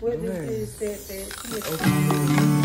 Puede este, este, sí, puede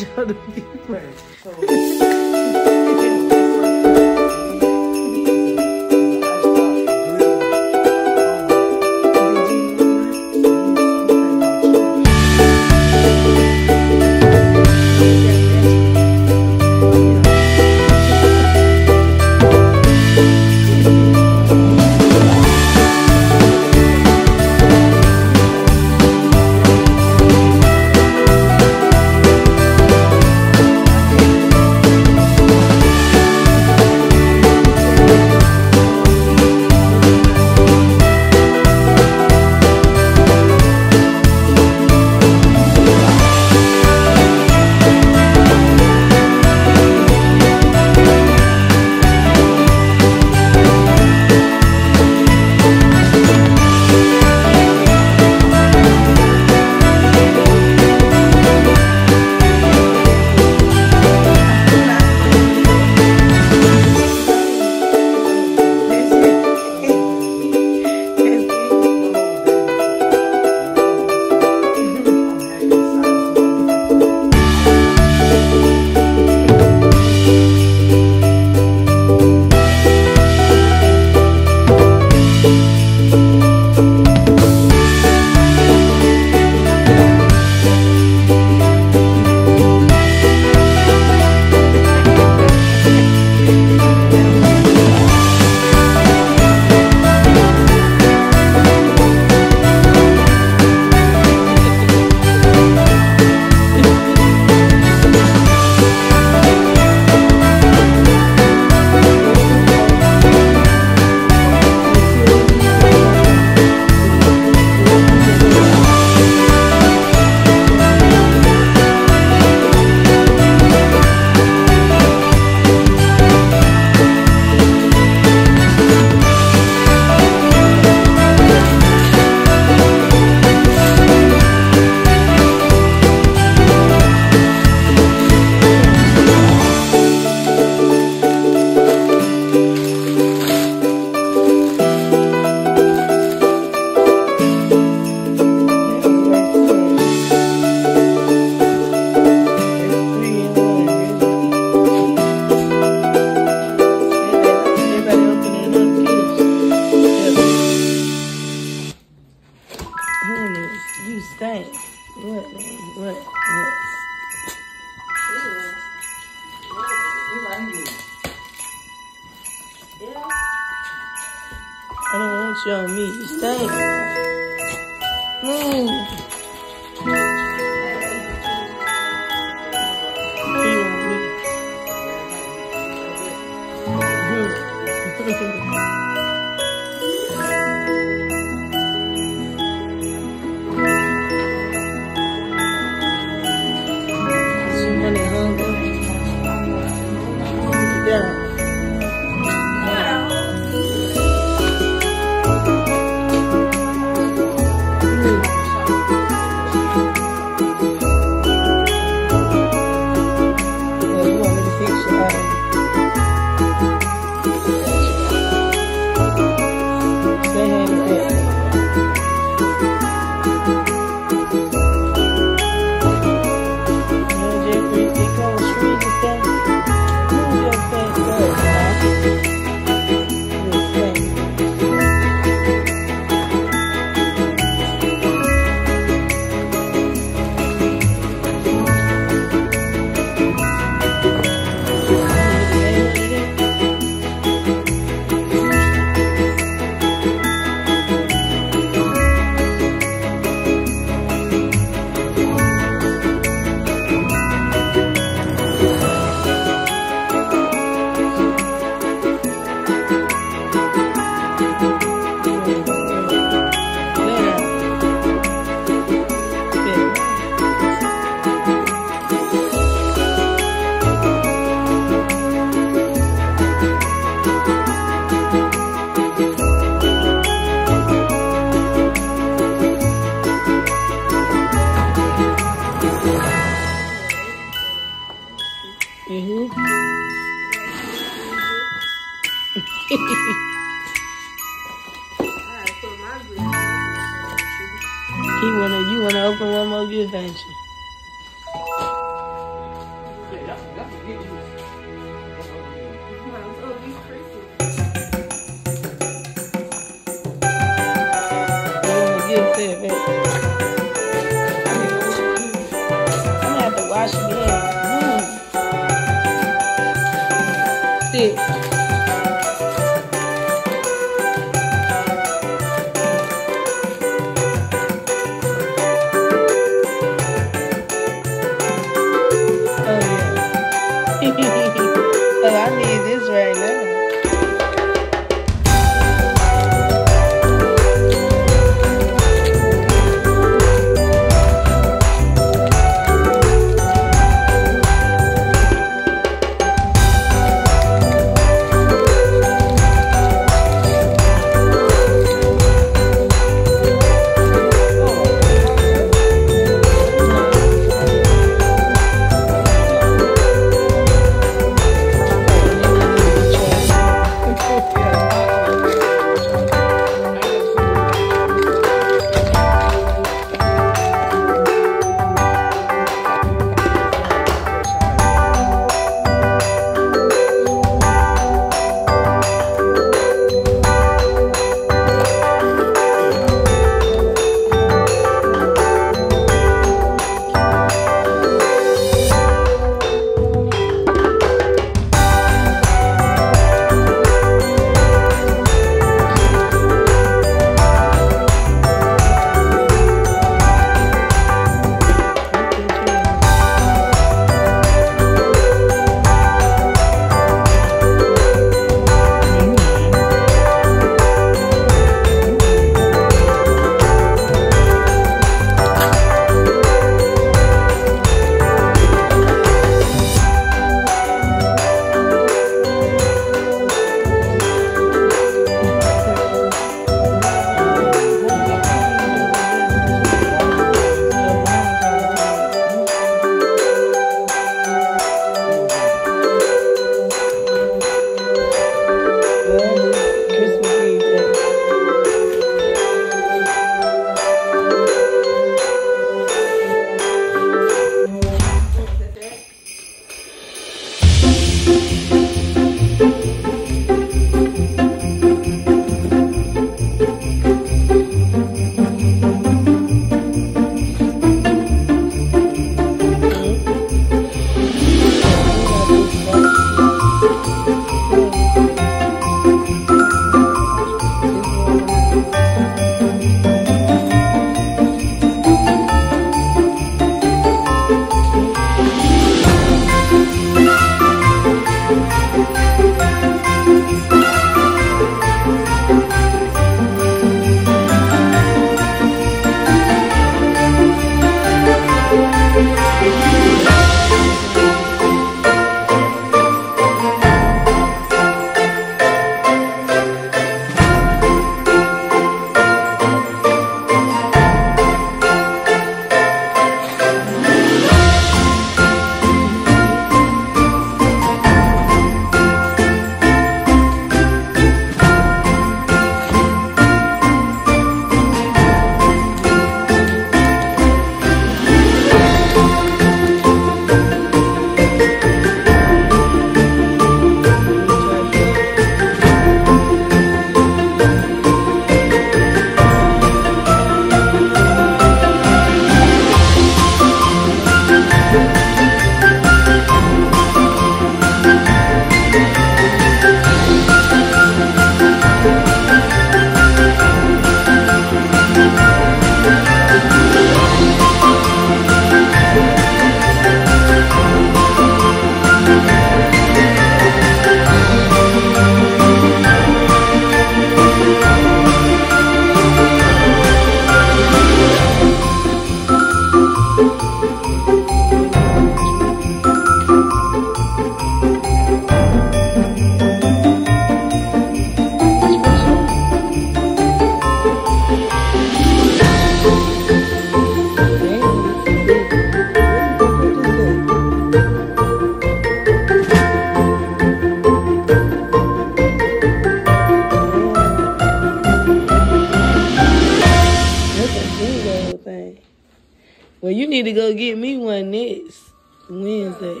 Well, you need to go get me one next Wednesday.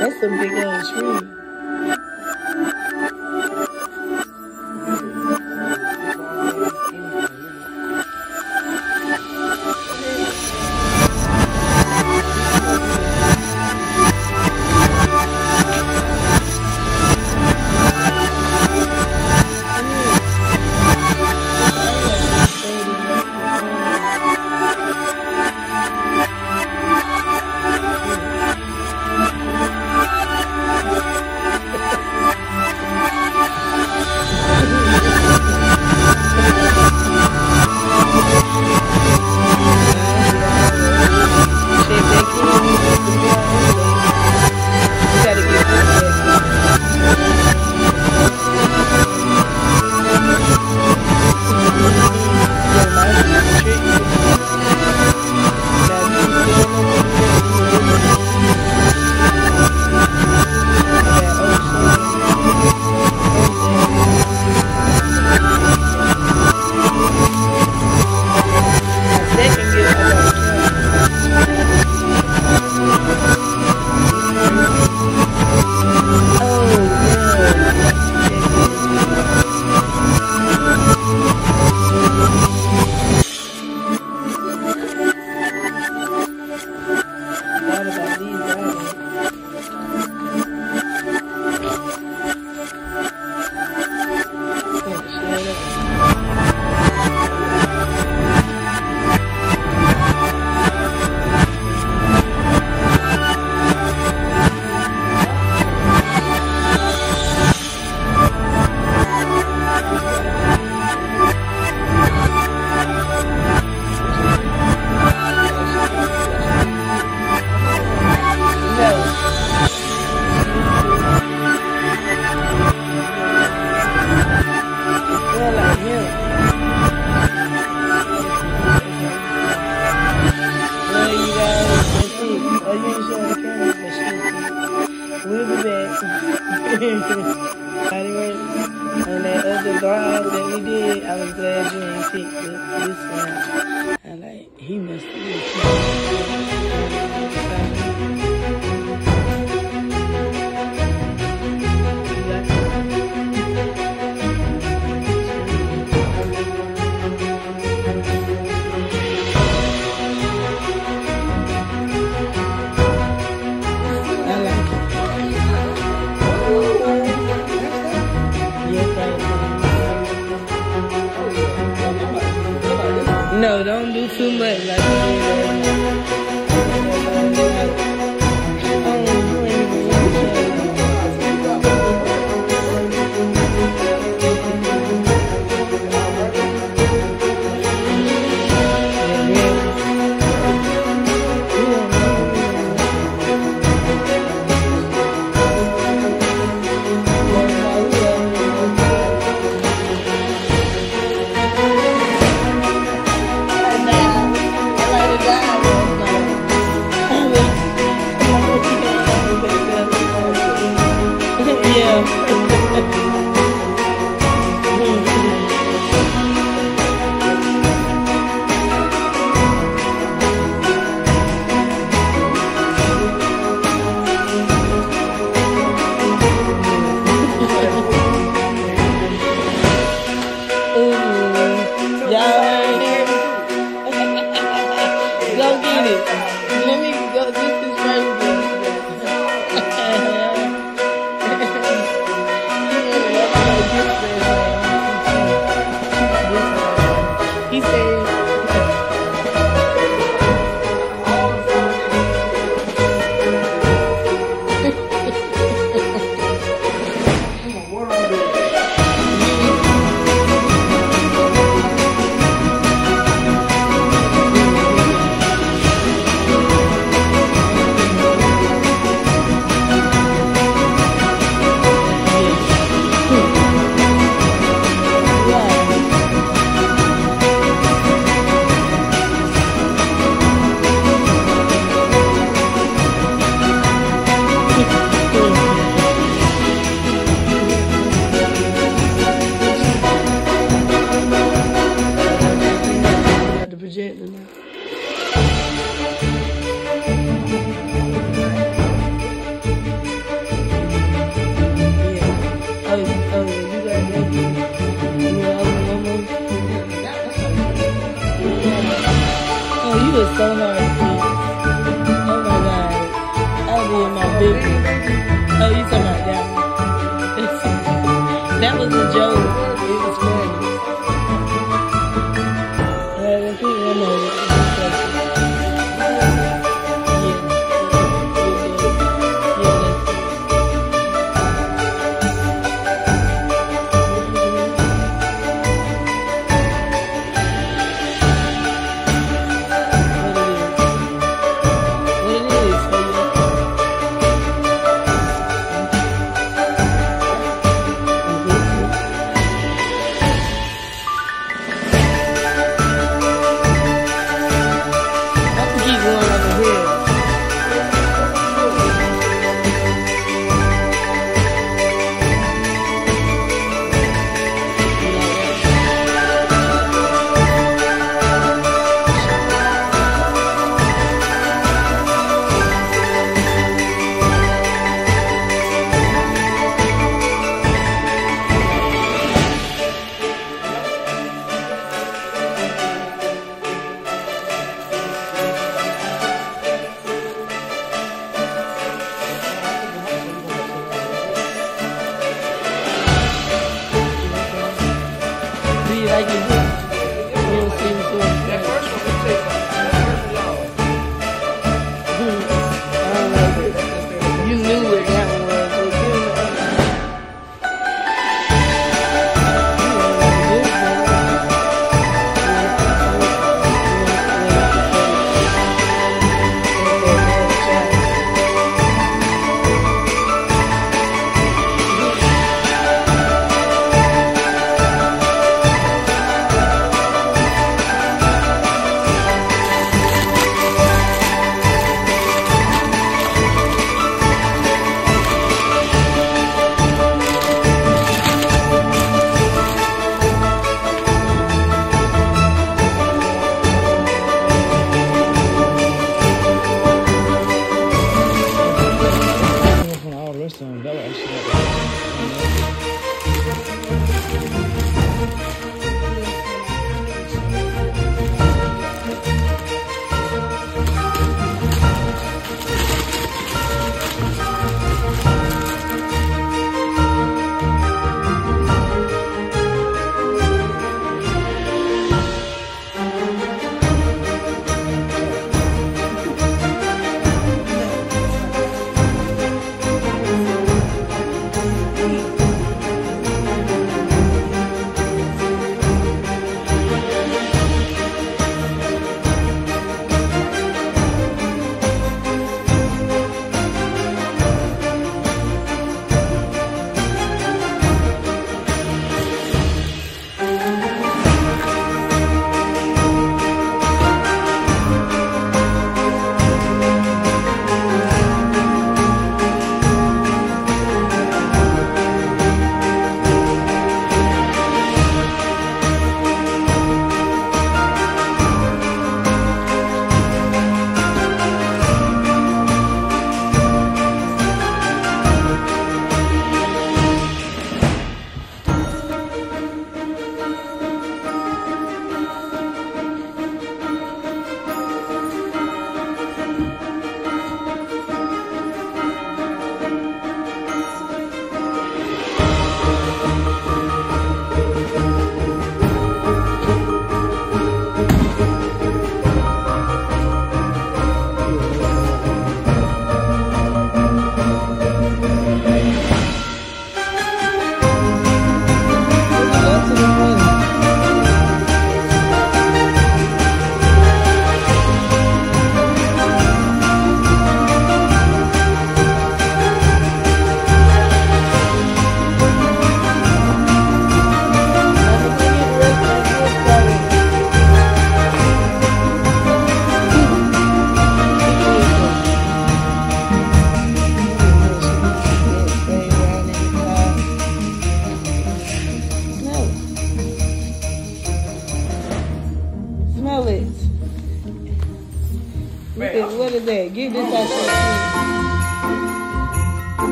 That's a big old tree.